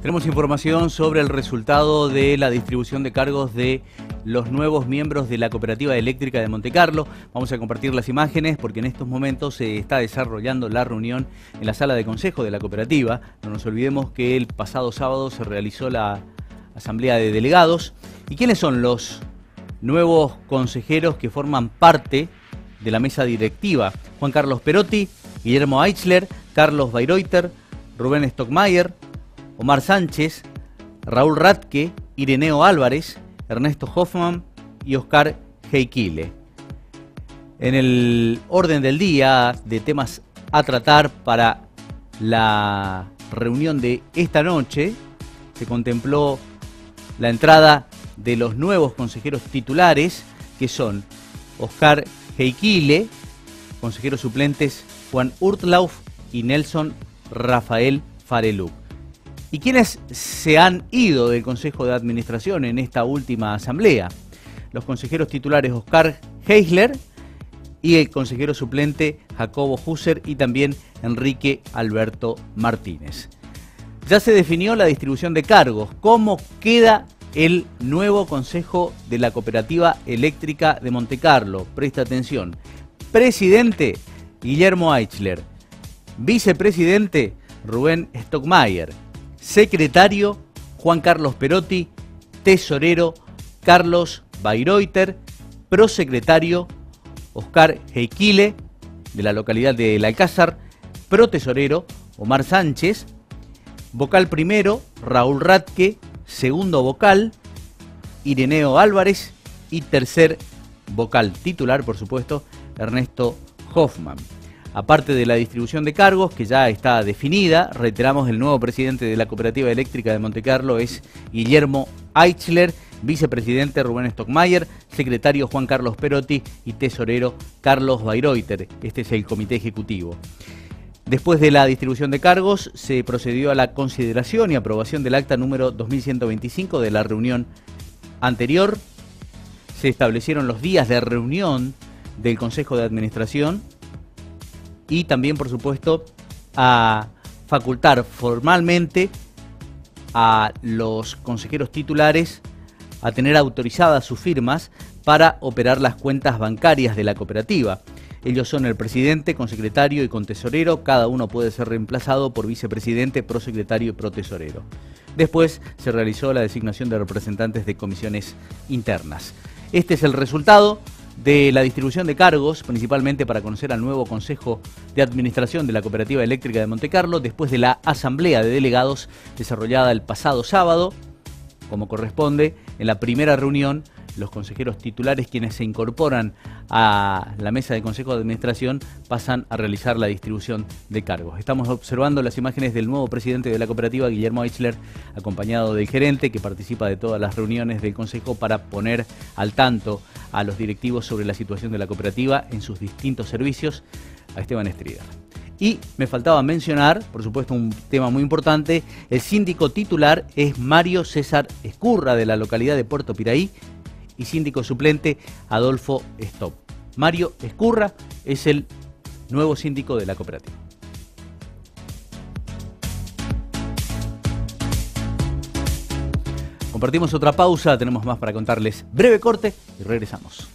Tenemos información sobre el resultado de la distribución de cargos de los nuevos miembros de la Cooperativa Eléctrica de Montecarlo. Vamos a compartir las imágenes porque en estos momentos se está desarrollando la reunión en la sala de consejo de la cooperativa. No nos olvidemos que el pasado sábado se realizó la asamblea de delegados. ¿Y quiénes son los nuevos consejeros que forman parte de la mesa directiva? Juan Carlos Perotti, Guillermo Eichler, Carlos Bayroiter, Rubén Stockmayer, Omar Sánchez, Raúl Ratke, Ireneo Álvarez, Ernesto Hoffman y Oscar Heikile. En el orden del día de temas a tratar para la reunión de esta noche, se contempló la entrada de los nuevos consejeros titulares, que son Oscar Heikile, consejeros suplentes Juan Urtlauf y Nelson Rafael Fareluk. ¿Y quiénes se han ido del Consejo de Administración en esta última asamblea? Los consejeros titulares Oscar Heisler y el consejero suplente Jacobo Husser y también Enrique Alberto Martínez. Ya se definió la distribución de cargos. ¿Cómo queda el nuevo consejo de la Cooperativa Eléctrica de Montecarlo? Presta atención. Presidente Guillermo Eichler. Vicepresidente Rubén Stockmayer secretario Juan Carlos Perotti, tesorero Carlos Bayroiter, prosecretario Oscar Heikile, de la localidad de El Alcázar, protesorero Omar Sánchez, vocal primero Raúl Ratke, segundo vocal Ireneo Álvarez y tercer vocal titular, por supuesto, Ernesto Hoffman. Aparte de la distribución de cargos, que ya está definida, reiteramos el nuevo presidente de la Cooperativa Eléctrica de Montecarlo es Guillermo Eichler, vicepresidente Rubén Stockmayer, secretario Juan Carlos Perotti y tesorero Carlos Bayroiter. Este es el comité ejecutivo. Después de la distribución de cargos, se procedió a la consideración y aprobación del acta número 2125 de la reunión anterior. Se establecieron los días de reunión del Consejo de Administración y también, por supuesto, a facultar formalmente a los consejeros titulares a tener autorizadas sus firmas para operar las cuentas bancarias de la cooperativa. Ellos son el presidente, consecretario y contesorero. Cada uno puede ser reemplazado por vicepresidente, prosecretario y protesorero. Después se realizó la designación de representantes de comisiones internas. Este es el resultado de la distribución de cargos, principalmente para conocer al nuevo Consejo de Administración de la Cooperativa Eléctrica de Montecarlo, después de la Asamblea de Delegados desarrollada el pasado sábado, como corresponde, en la primera reunión los consejeros titulares quienes se incorporan a la mesa de consejo de administración pasan a realizar la distribución de cargos. Estamos observando las imágenes del nuevo presidente de la cooperativa, Guillermo Eichler, acompañado del gerente que participa de todas las reuniones del consejo para poner al tanto a los directivos sobre la situación de la cooperativa en sus distintos servicios, a Esteban Estrida. Y me faltaba mencionar, por supuesto, un tema muy importante, el síndico titular es Mario César Escurra de la localidad de Puerto Piraí, y síndico suplente Adolfo Stop. Mario Escurra es el nuevo síndico de la cooperativa. Compartimos otra pausa, tenemos más para contarles. Breve corte y regresamos.